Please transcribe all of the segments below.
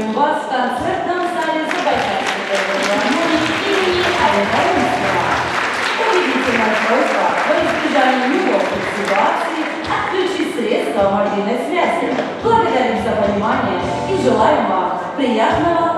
приветствуем вас в концертном зале Забайкальской филармонии имени Олега Римского. Убедительная просьба во избежание неловких ситуаций отключить средства мобильной связи. Благодарим за понимание и желаем вам приятного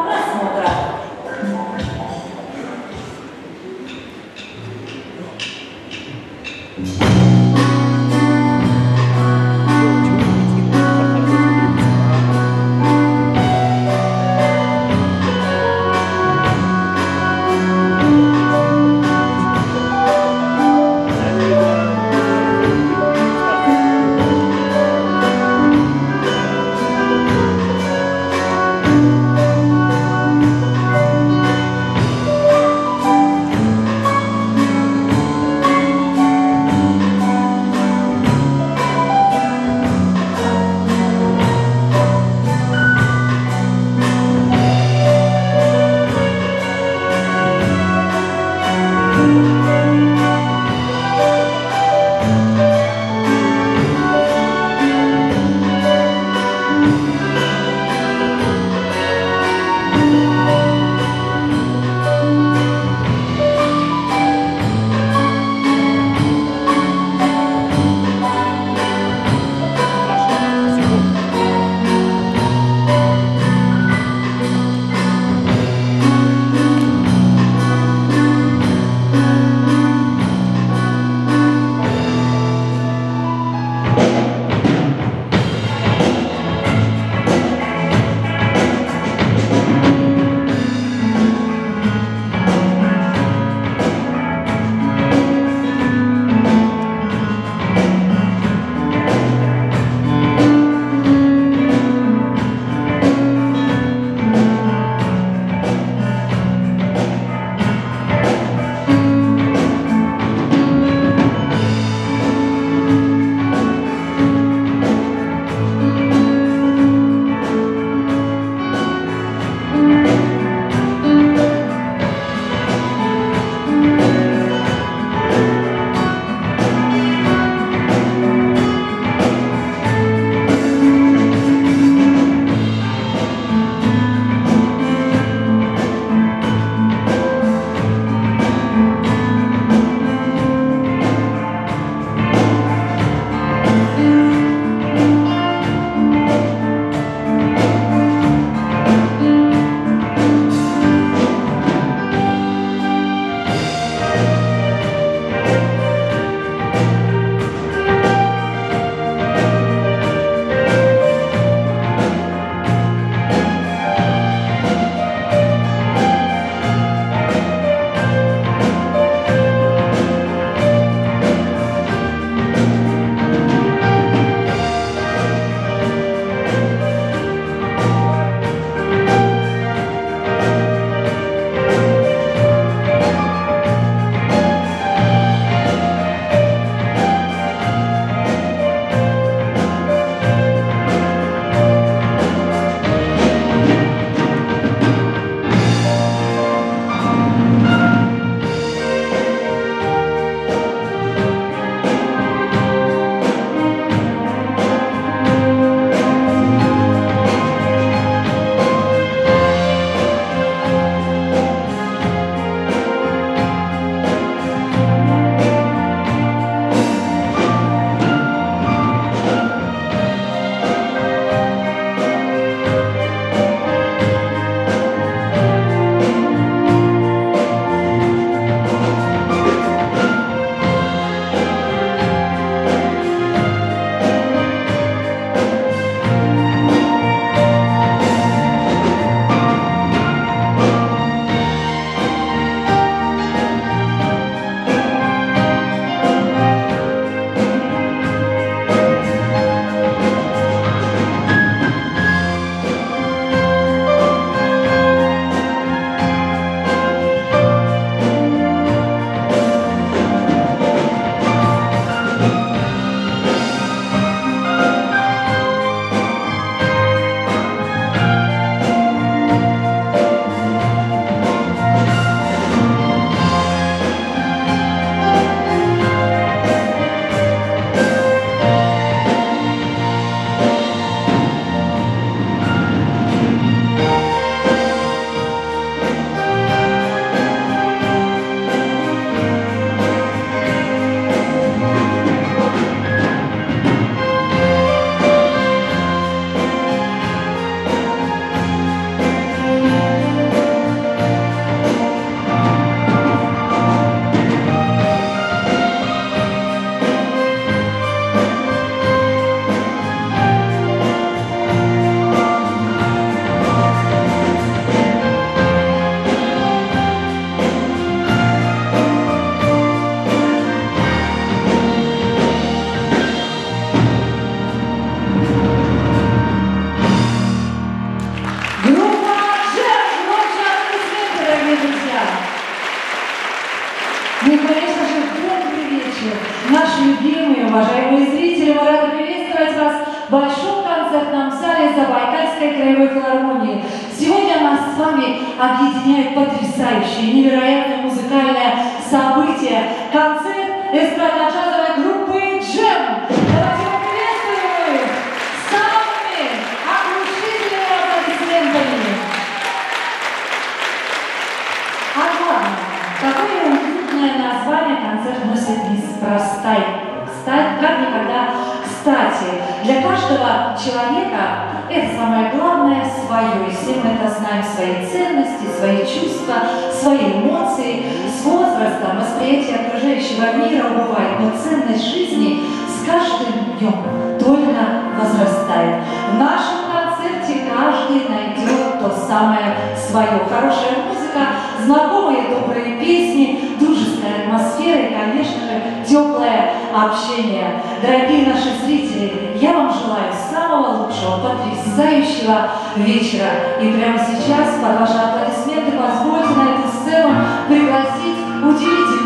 мира убывает, но ценность жизни с каждым днем только возрастает. В нашем концерте каждый найдет то самое свое. Хорошая музыка, знакомые добрые песни, дружеская атмосфера и, конечно же, теплое общение. Дорогие наши зрители, я вам желаю самого лучшего, потрясающего вечера. И прямо сейчас, под ваши аплодисменты, позвольте на эту сцену пригласить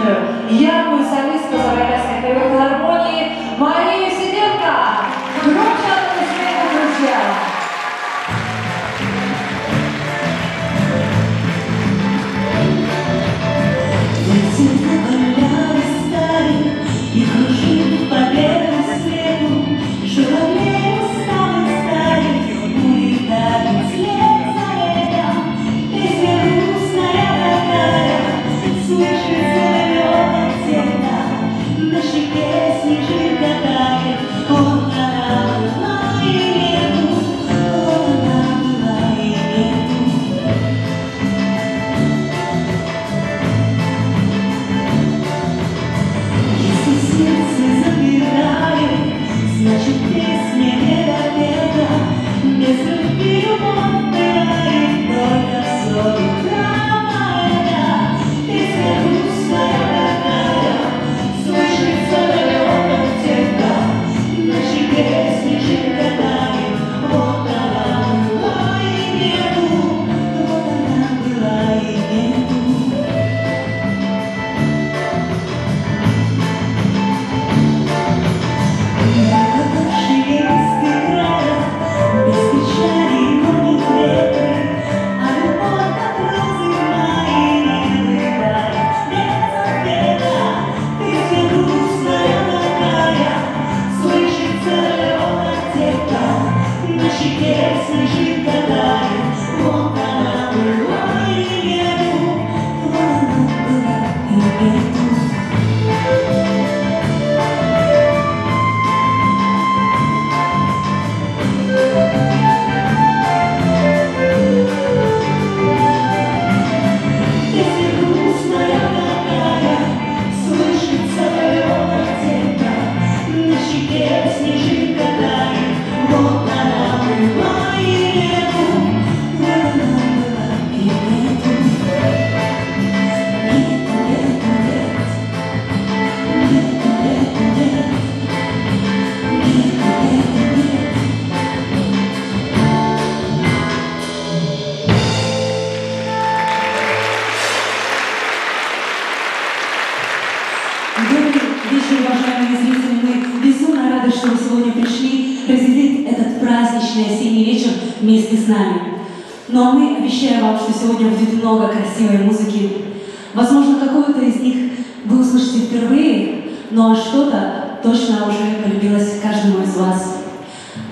удивительную, яркую солистку Забайкальской краевой филармонии Марию Сиденко.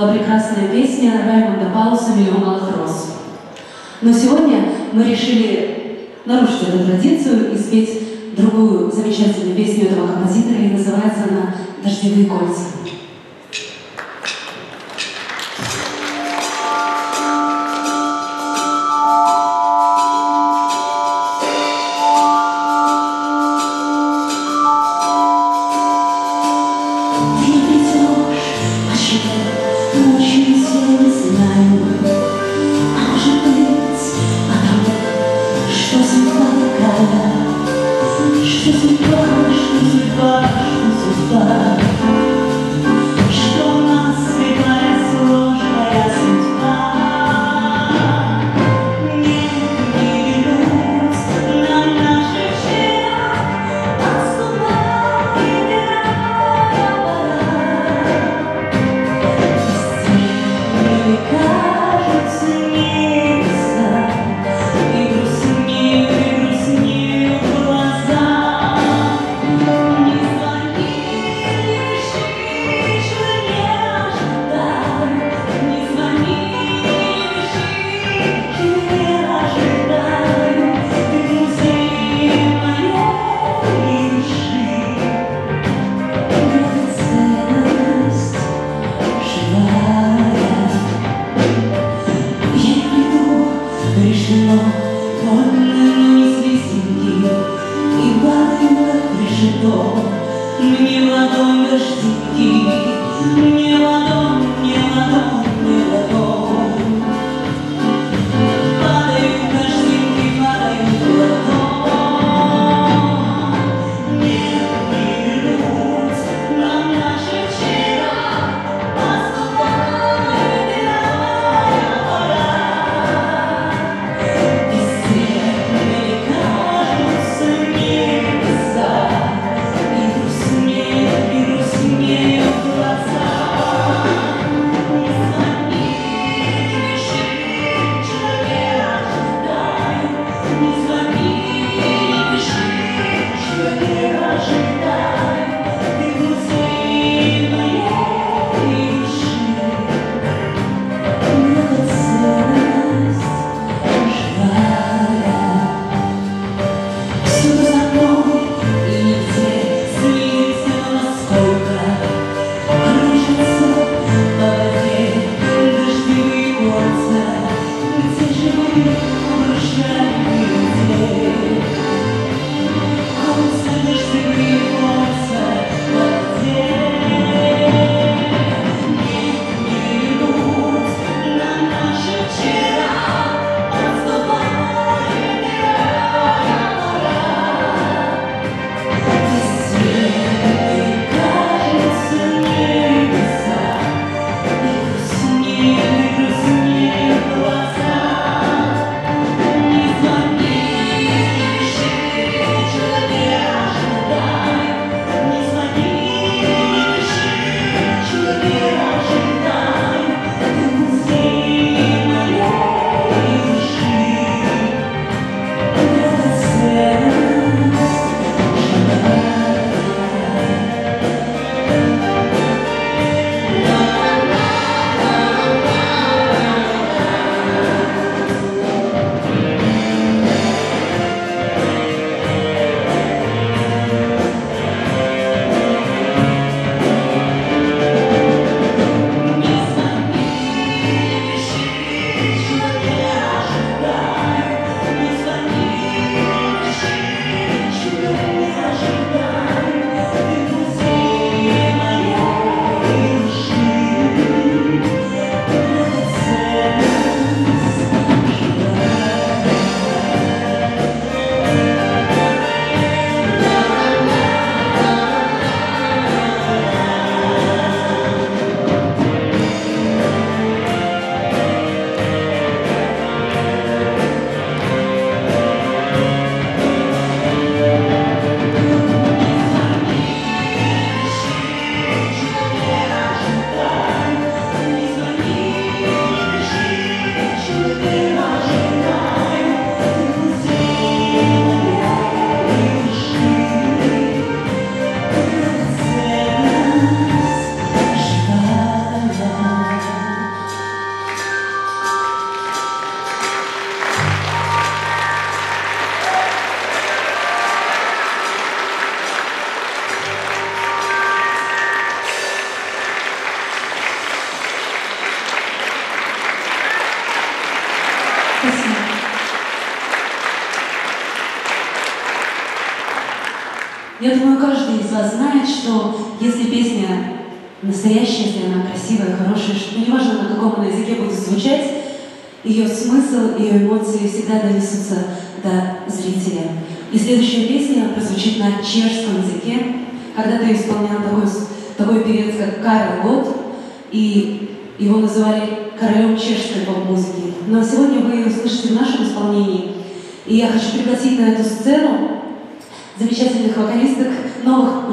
была прекрасная песня Раймонда Пауса «Миллион малых алатрос». Но сегодня мы решили нарушить эту традицию и спеть другую замечательную песню этого композитора, и называется она «Дождевые кольца».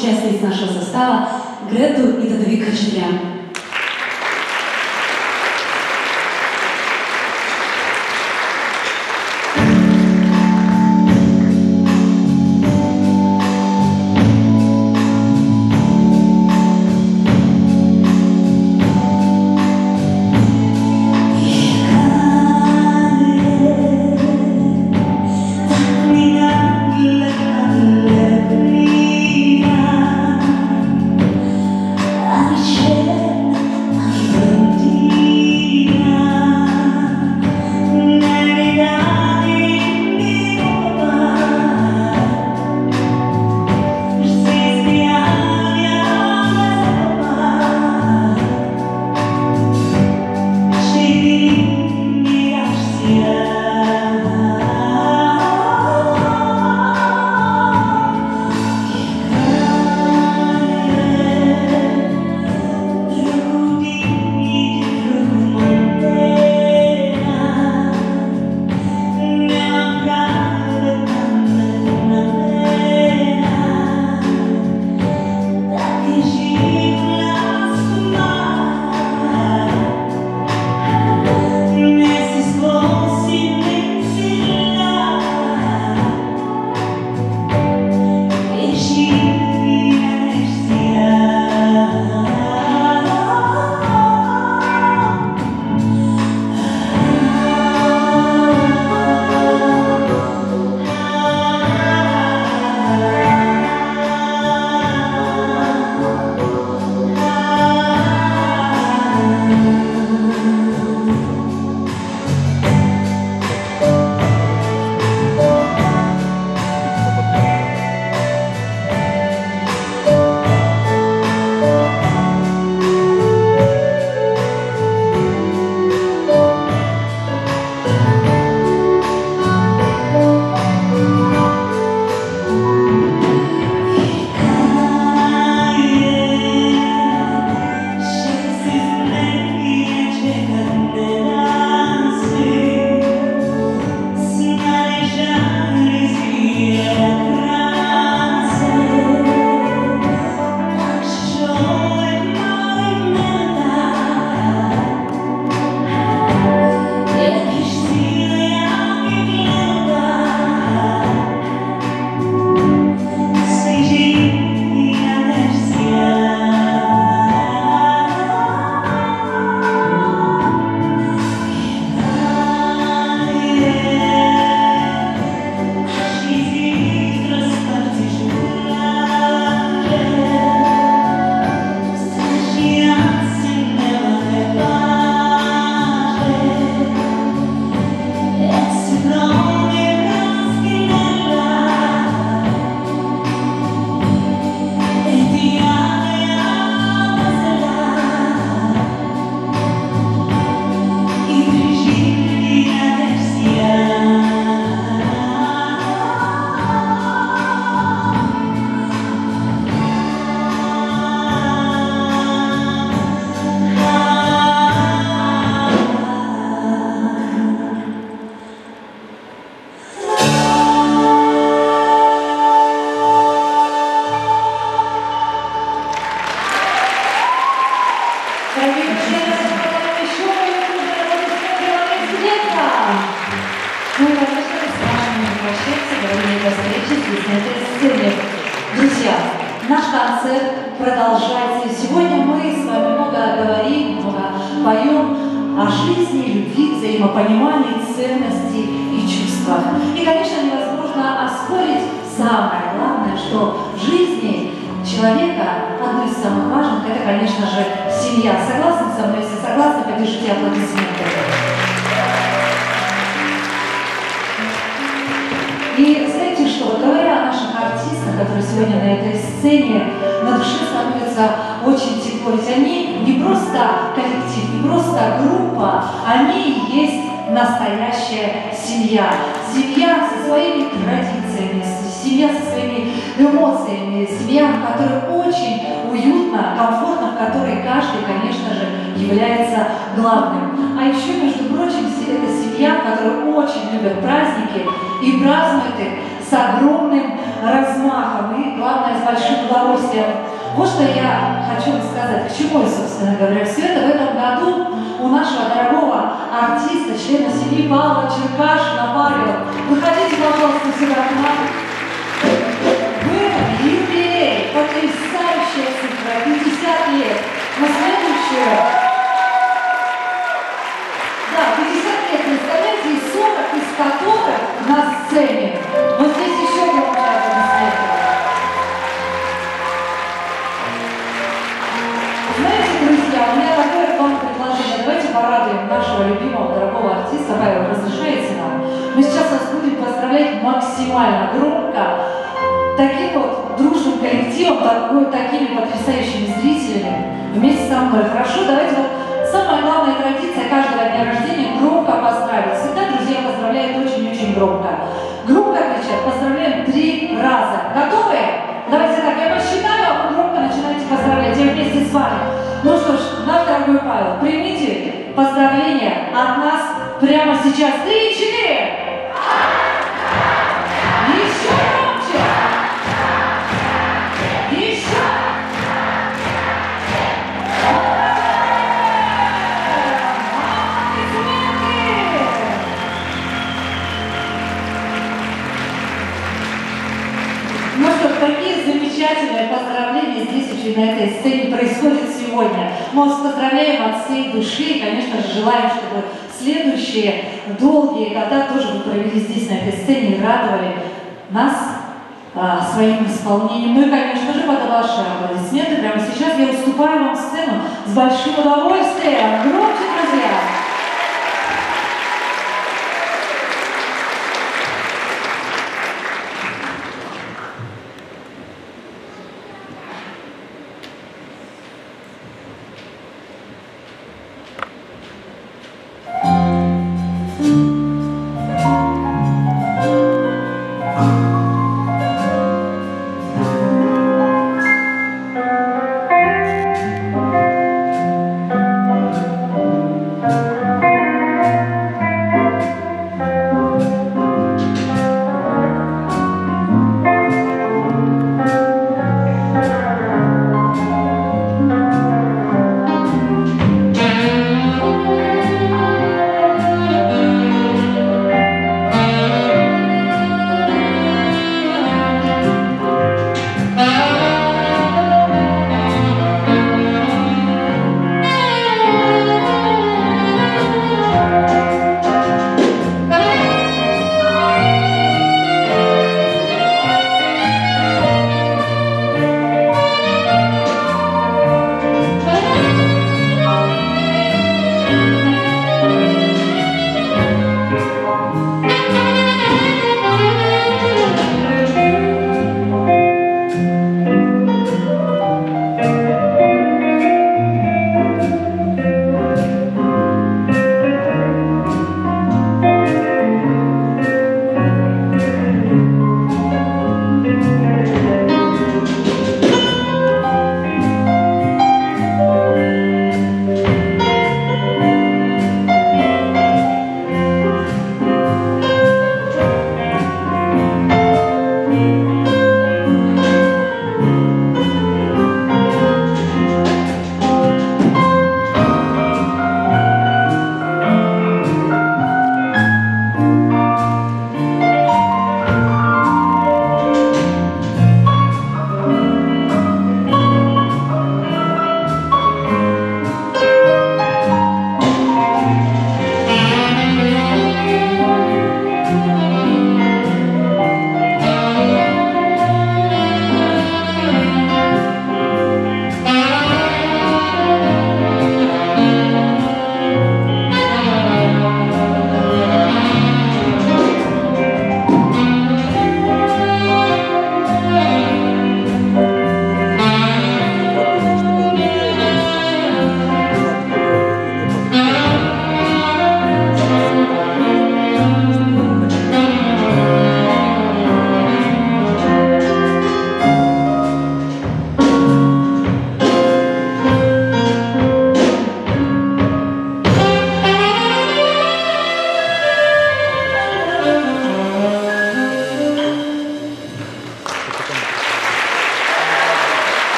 Участниц нашего состава Грету и Дадовик Хачатрян.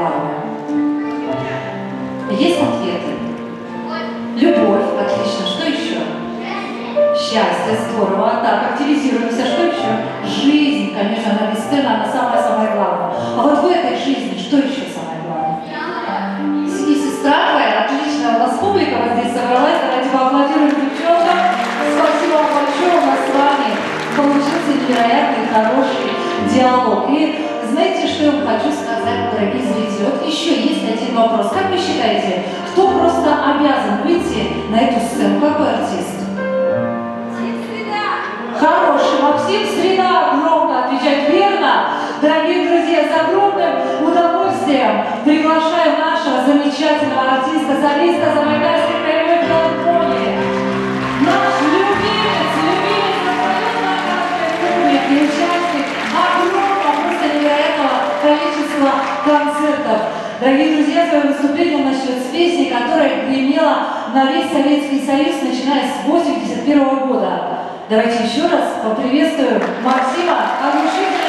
Главное? Есть ответы? Любовь, отлично. Что еще? Счастье, здорово. Так, активизируемся. Что еще? Жизнь, конечно, она бесценна, она самая-самая главная. А вот в этой жизни что еще самое главное? И сестра твоя, отлично, у нас публика вот здесь собралась, давайте поаплодируем девчонкам. Спасибо вам большое, у нас с вами получился невероятный хороший диалог. И знаете, что я вам хочу сказать, дорогие зрители? Вот еще есть один вопрос. Как вы считаете, кто просто обязан выйти на эту сцену? Какой артист? Хороший Максим Среда громко отвечать верно. Дорогие друзья, с огромным удовольствием приглашаю нашего замечательного артиста, солиста Забайкальской Дорогие друзья, свое выступление он начнет с песни, которая гремела на весь Советский Союз, начиная с 1981 года. Давайте еще раз поприветствуем Максима оглушительными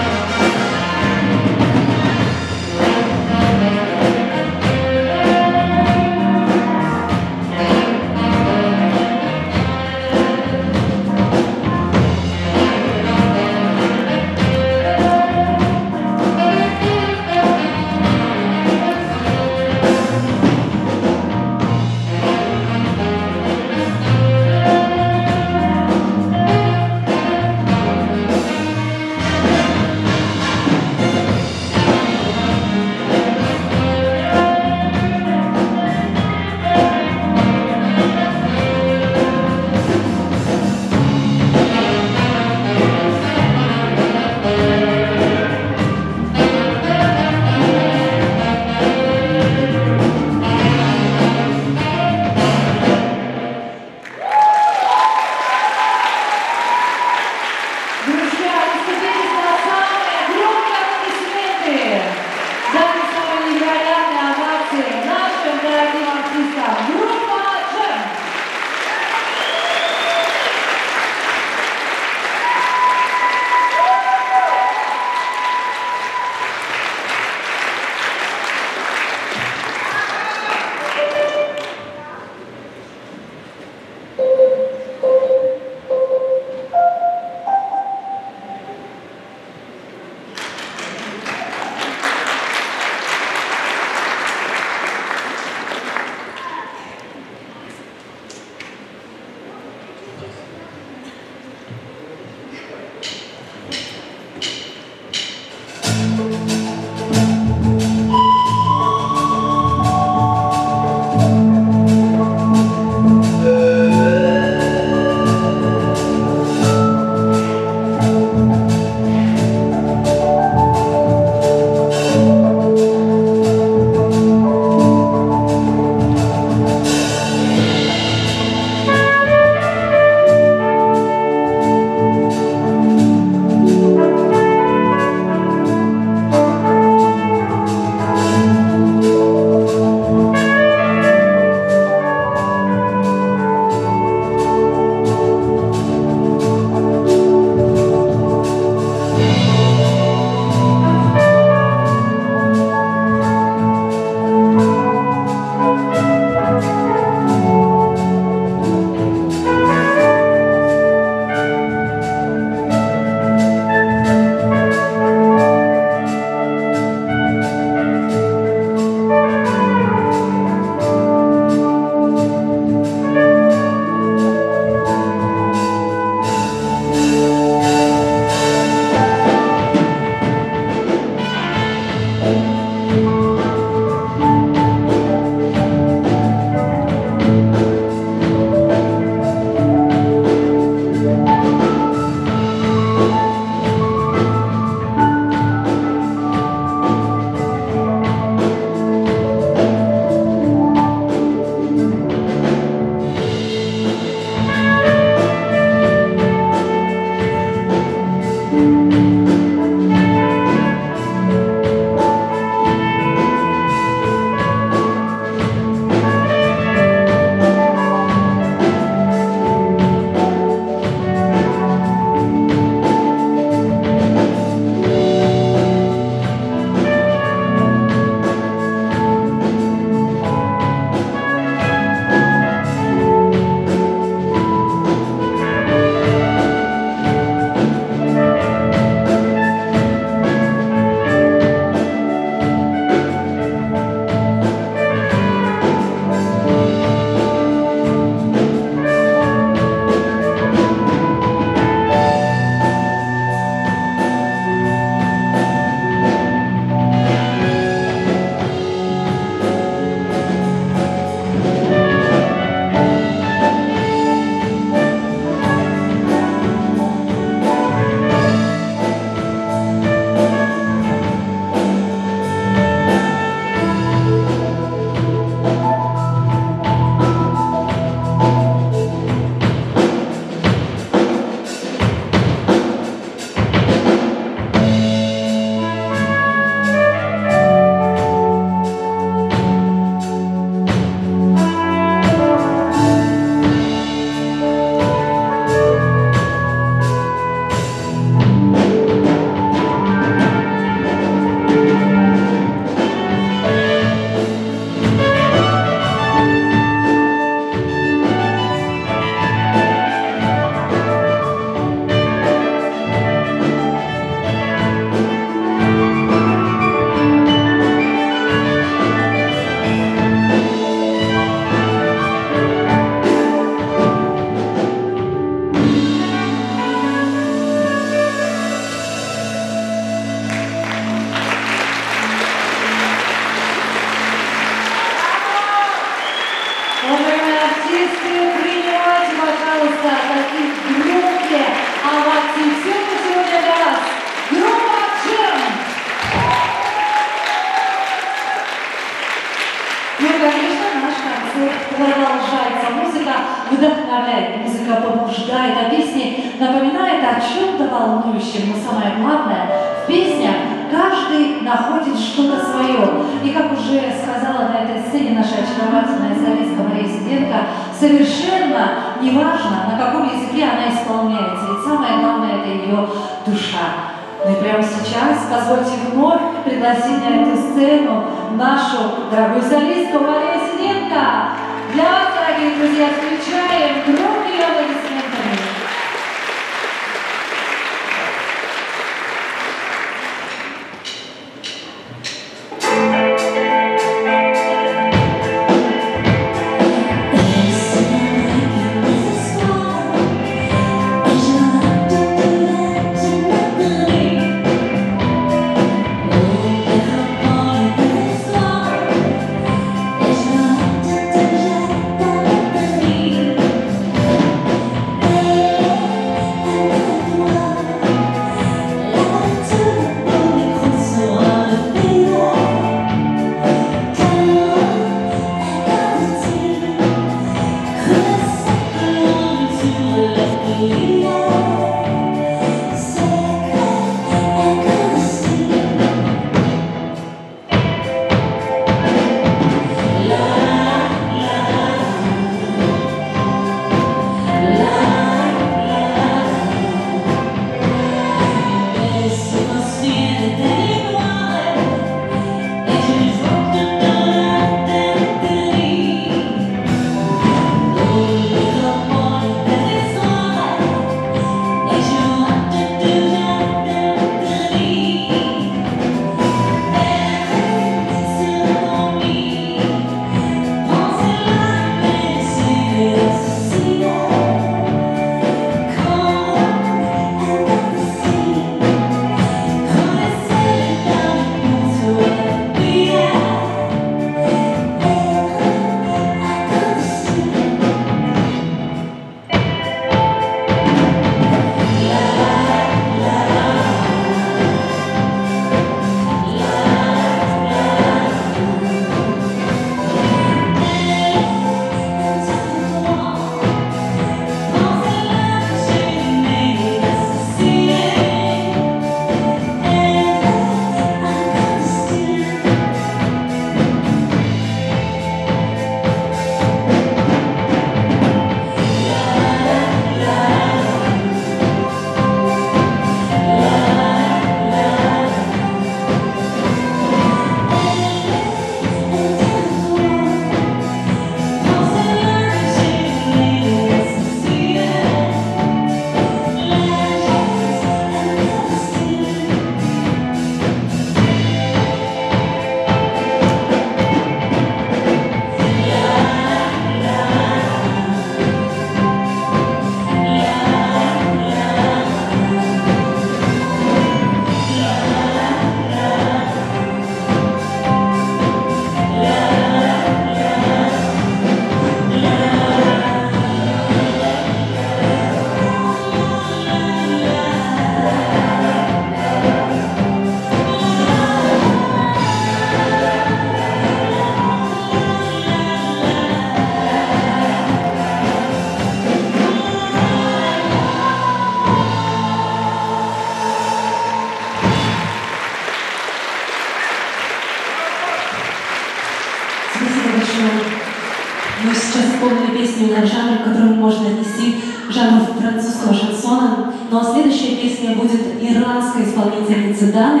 исполнительницы Даны.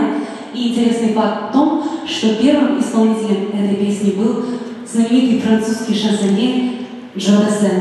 И интересный факт в том, что первым исполнителем этой песни был знаменитый французский шансонье Джо Дассен.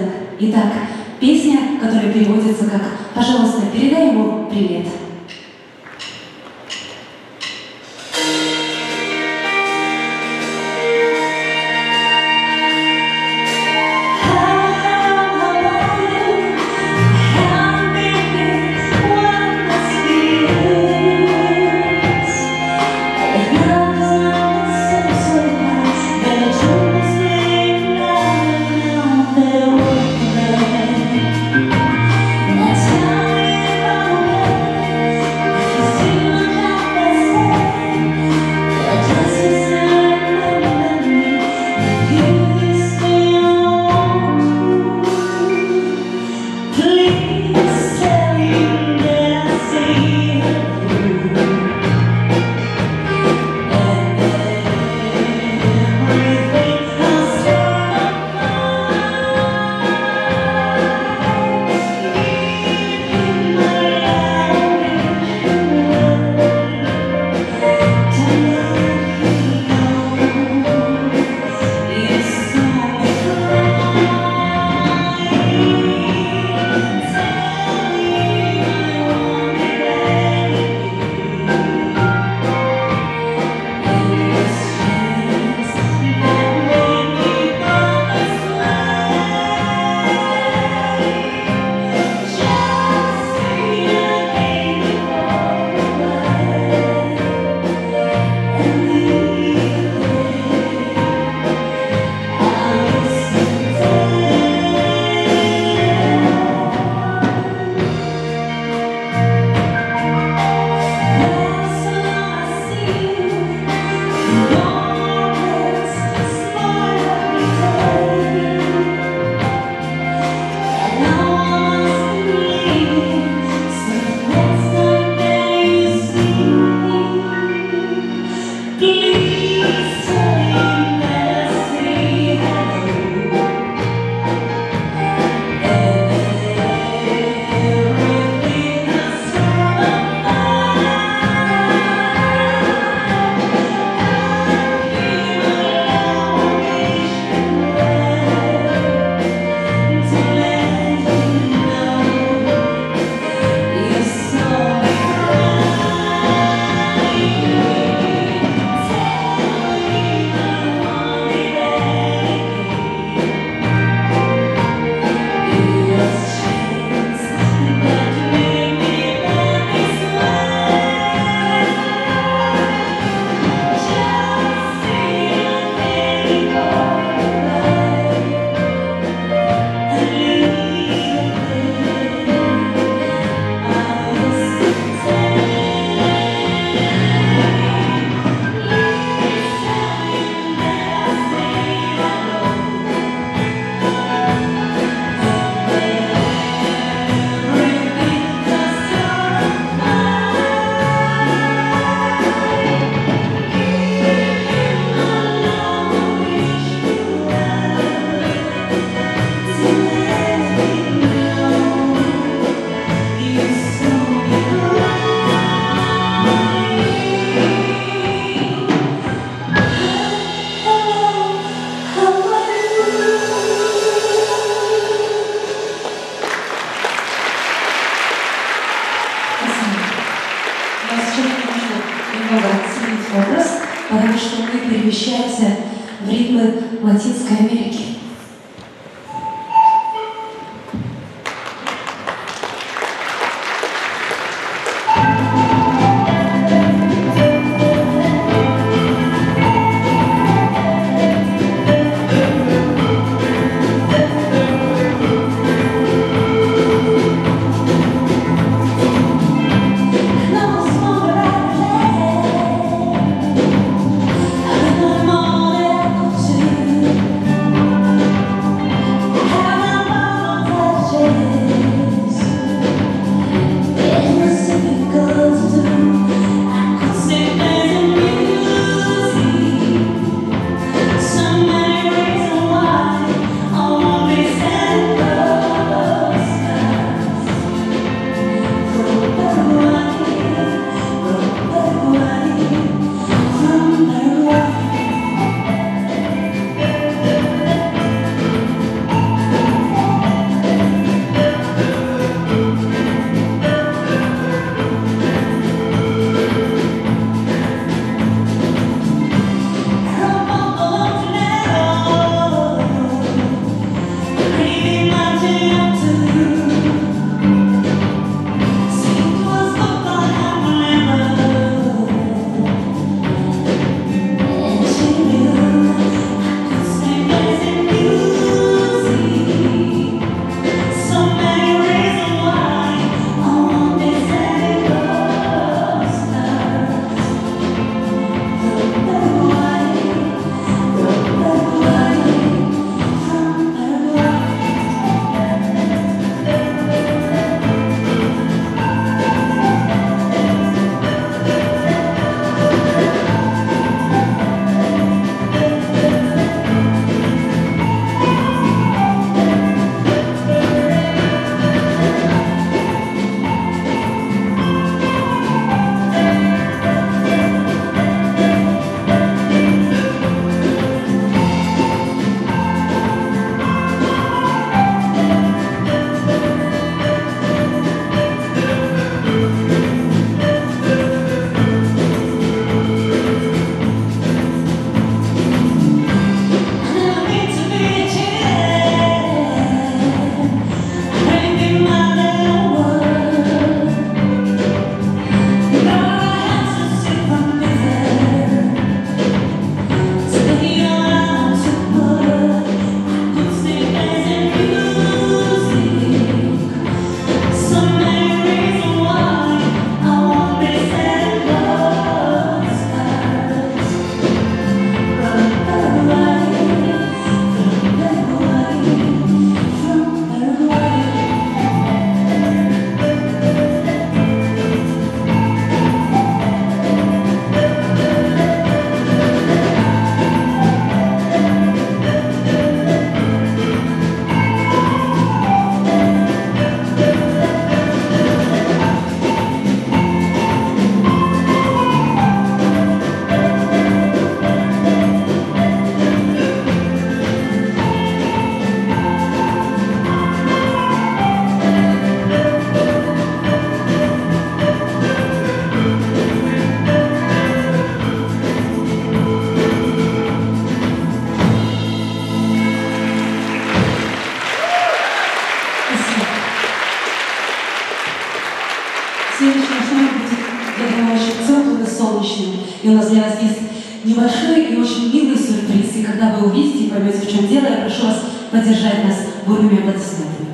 потрясающе теплым и солнечным. И у нас для вас есть небольшой и очень милый сюрприз. И когда вы увидите и поймете, в чем дело, я прошу вас поддержать нас бурными аплодисментами.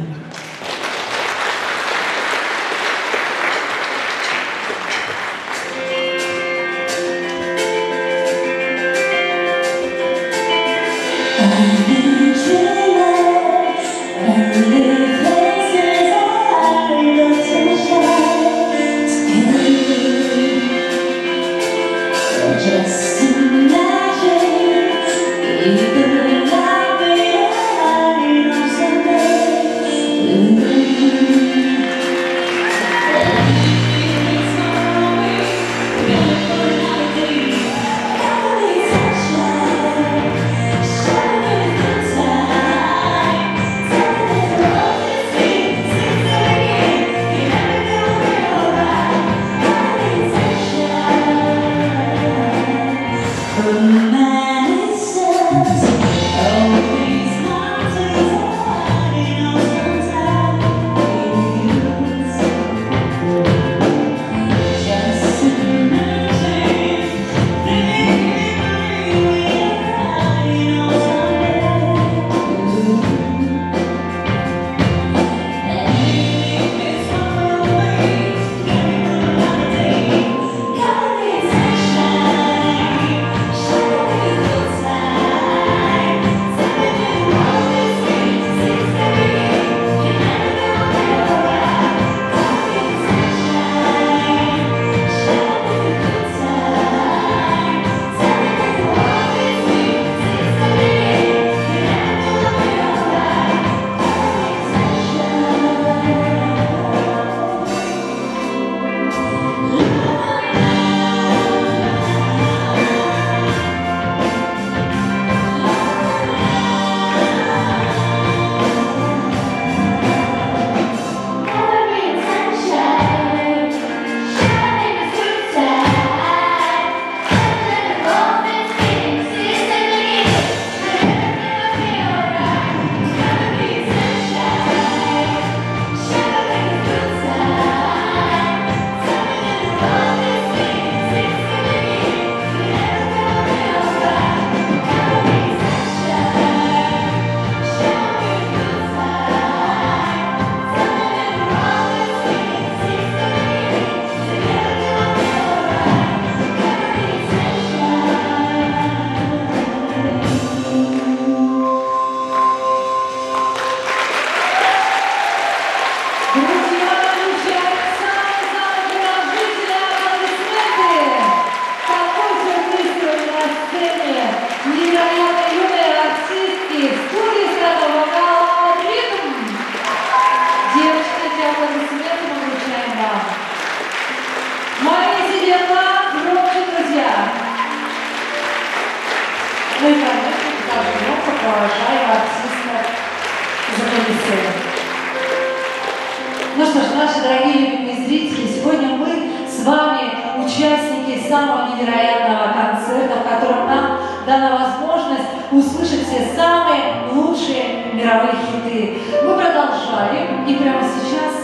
Что ж, наши дорогие любимые зрители, сегодня мы с вами участники самого невероятного концерта, в котором нам дана возможность услышать все самые лучшие мировые хиты. Мы продолжаем и прямо сейчас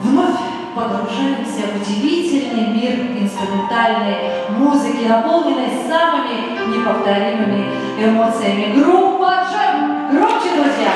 вновь погружаемся в удивительный мир инструментальной музыки, наполненной самыми неповторимыми эмоциями. Группа Джем! Громче, друзья!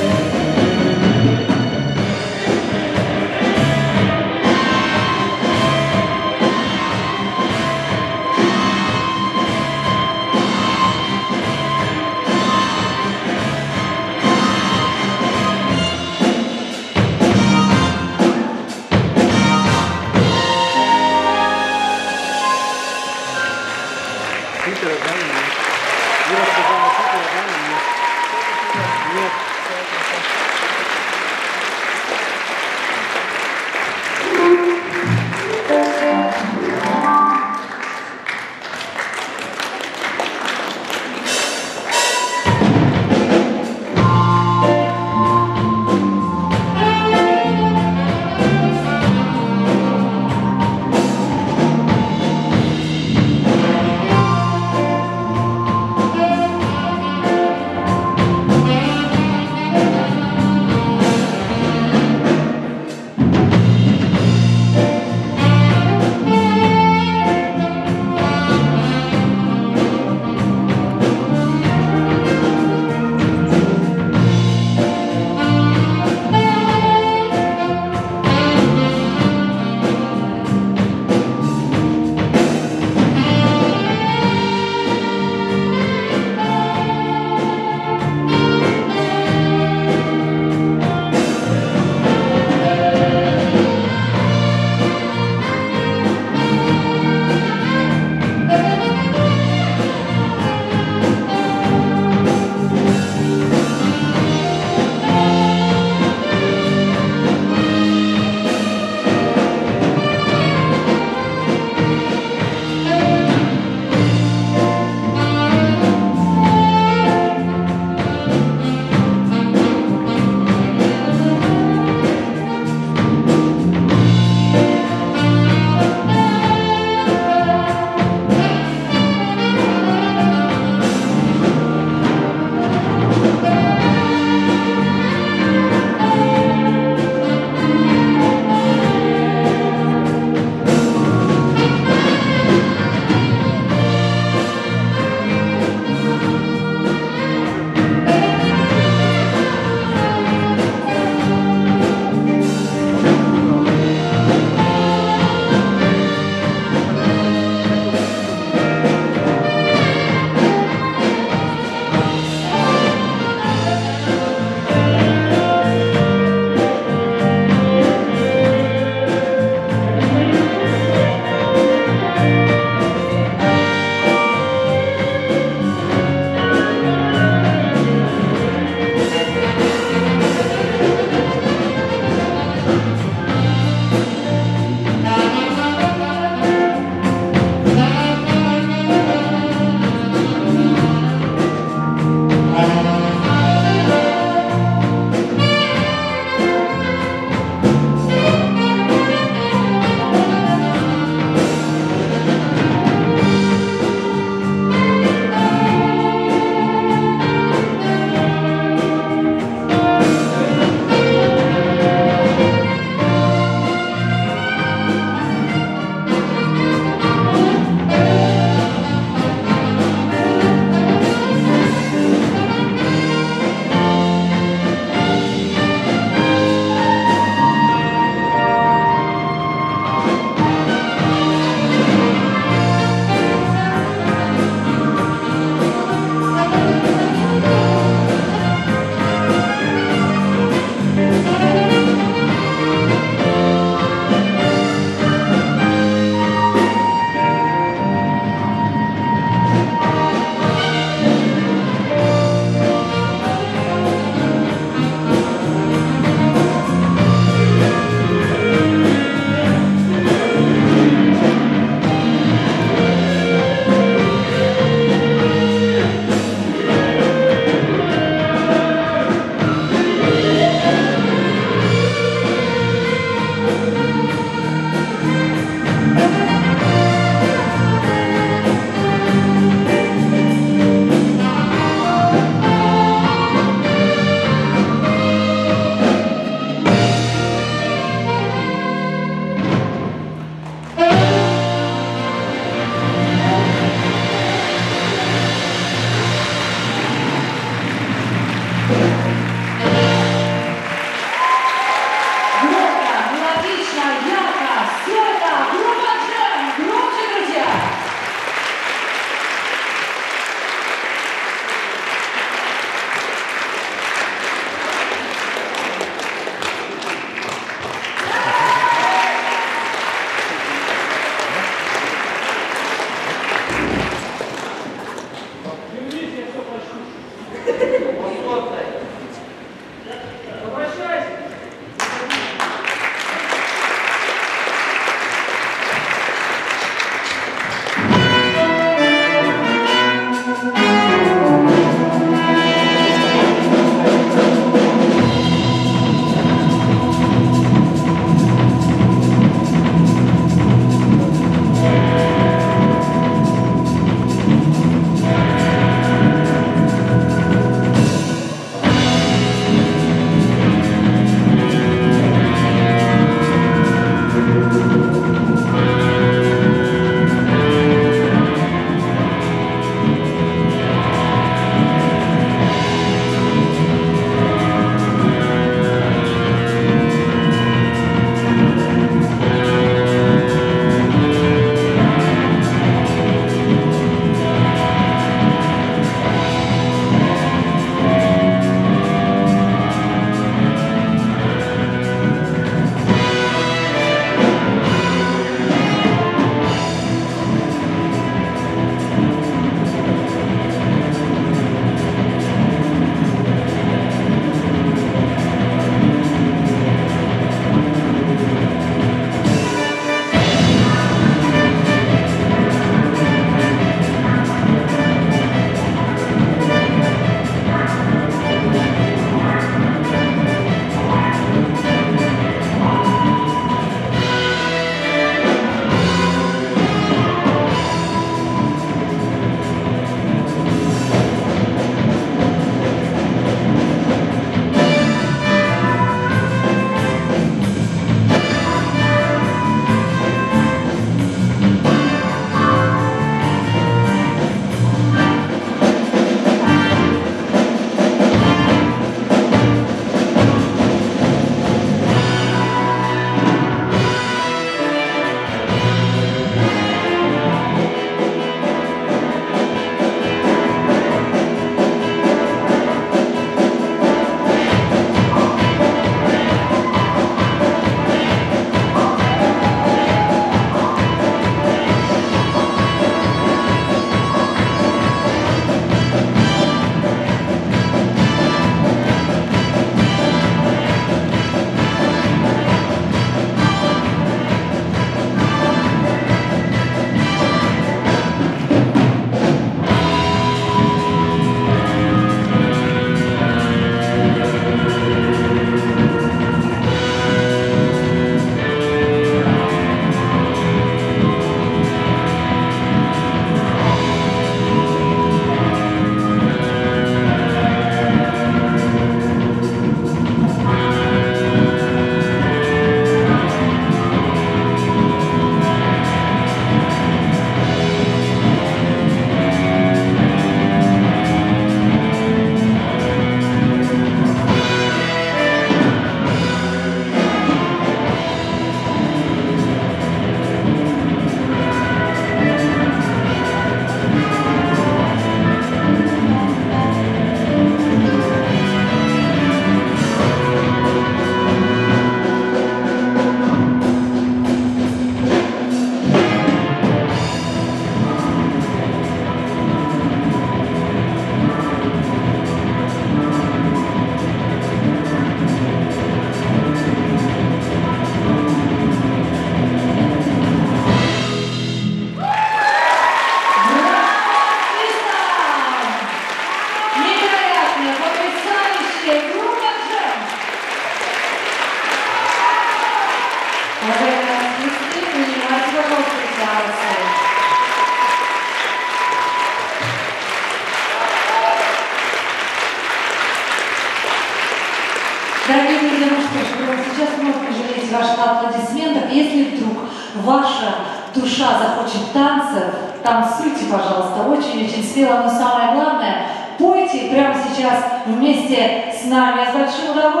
спела, но самое главное, пойте прямо сейчас вместе с нами. Я с большим удовольствием